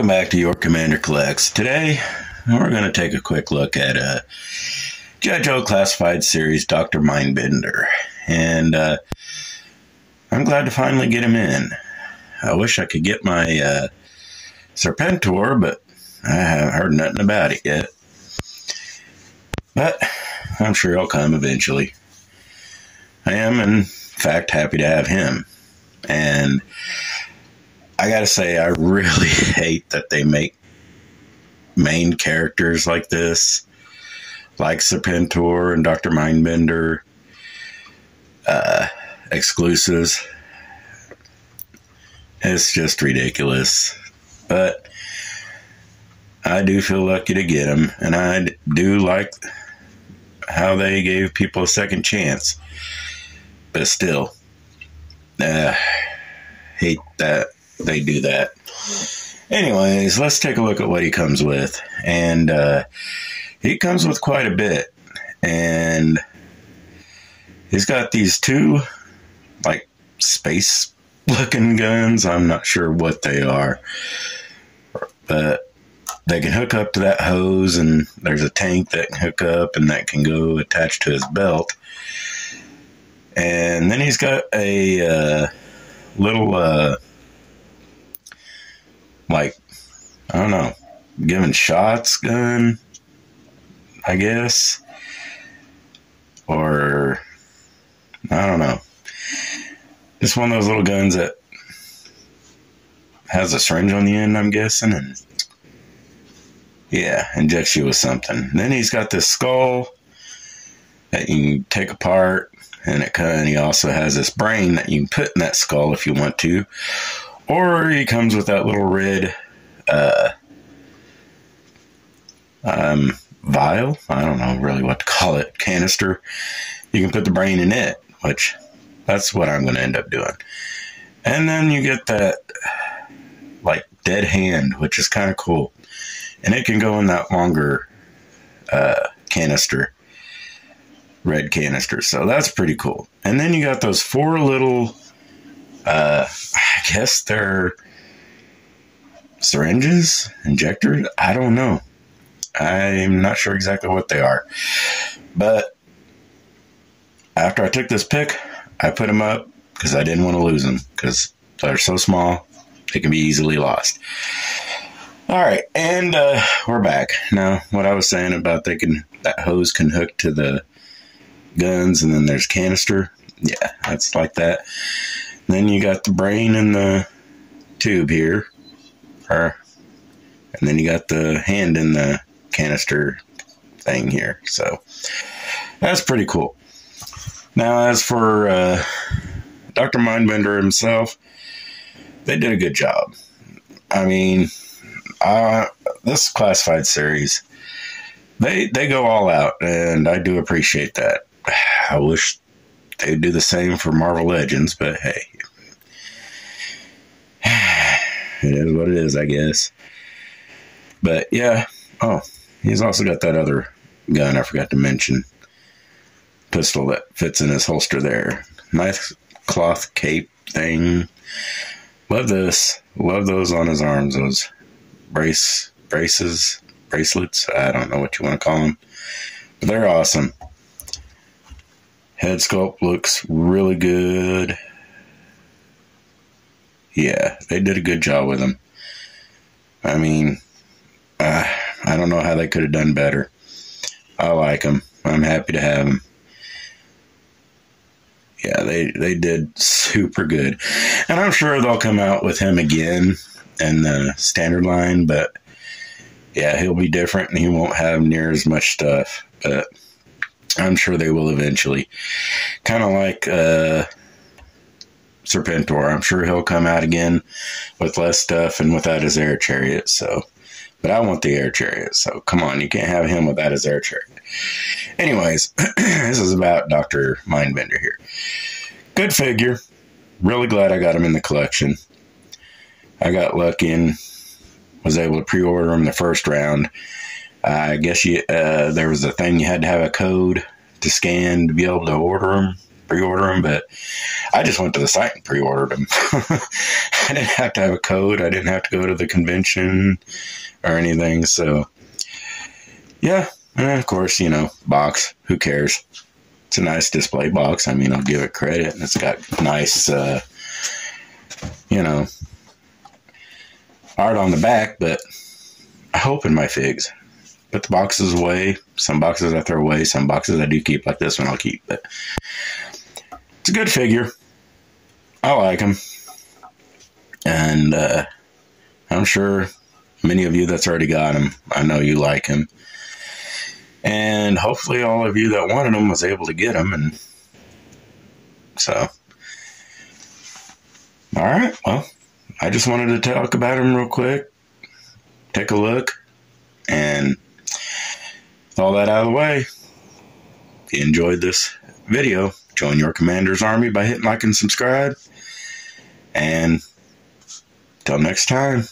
Welcome back to Your Commander Collects. Today, we're going to take a quick look at a G.I. Joe Classified Series Dr. Mindbender. And uh, I'm glad to finally get him in. I wish I could get my uh, Serpentor, but I haven't heard nothing about it yet. But I'm sure he'll come eventually. I am, in fact, happy to have him. And I gotta say, I really hate that they make main characters like this, like Serpentor and Dr. Mindbender, uh, exclusives. It's just ridiculous. But I do feel lucky to get them, and I do like how they gave people a second chance. But still, uh, hate that they do that. Anyways, let's take a look at what he comes with. And uh, he comes with quite a bit. And he's got these two, like, space looking guns. I'm not sure what they are. But they can hook up to that hose, and there's a tank that can hook up and that can go attached to his belt. And then he's got a uh, little. Uh, like I don't know, giving shots gun, I guess, or I don't know. Just one of those little guns that has a syringe on the end, I'm guessing, and yeah, injects you with something. Then he's got this skull that you can take apart, and it and he also has this brain that you can put in that skull if you want to, or he comes with that little red uh, um, vial. I don't know really what to call it. Canister. You can put the brain in it, which that's what I'm going to end up doing. And then you get that like dead hand, which is kind of cool. And it can go in that longer uh, canister, red canister. So that's pretty cool. And then you got those four little uh, I guess they're syringes, injectors. I don't know. I'm not sure exactly what they are. But after I took this pick, I put them up because I didn't want to lose them because they're so small, they can be easily lost. All right, and uh, we're back. Now, what I was saying about they can that hose can hook to the guns, and then there's canister. Yeah, that's like that. Then you got the brain in the tube here, or, and then you got the hand in the canister thing here. So that's pretty cool. Now, as for uh, Dr. Mindbender himself, they did a good job. I mean, uh, this classified series, they they go all out, and I do appreciate that. I wish they'd do the same for Marvel Legends, but hey, it is what it is, I guess. But yeah, oh, he's also got that other gun I forgot to mention. Pistol that fits in his holster there. Nice cloth cape thing. Love this. Love those on his arms. Those brace braces, bracelets. I don't know what you want to call them, but they're awesome. Head sculpt looks really good yeah, they did a good job with him. I mean, uh, I don't know how they could have done better. I like him. I'm happy to have him. Yeah, they they did super good, and I'm sure they'll come out with him again in the standard line. But yeah, he'll be different, and he won't have near as much stuff. But I'm sure they will eventually. Kind of like uh, Serpentor. I'm sure he'll come out again with less stuff and without his air chariot. So, but I want the air chariot. So come on, you can't have him without his air chariot. Anyways, this is about Doctor Mindbender here. Good figure. Really glad I got him in the collection. I got lucky and was able to pre-order him the first round. I guess you, uh, there was a thing you had to have a code to scan to be able to order them pre-order them, but I just went to the site and pre-ordered them. I didn't have to have a code. I didn't have to go to the convention or anything. So, yeah, and of course, you know, box. Who cares? It's a nice display box. I mean, I'll give it credit. It's got nice, uh, you know, art on the back, but I hope in my figs. Put the boxes away. Some boxes I throw away. Some boxes I do keep, like this one I'll keep. But it's a good figure. I like him. And uh, I'm sure many of you that's already got him, I know you like him. And hopefully all of you that wanted him was able to get him. And so, all right. Well, I just wanted to talk about him real quick. Take a look. And all that out of the way, if you enjoyed this video, join your commander's army by hitting like and subscribe. And till next time.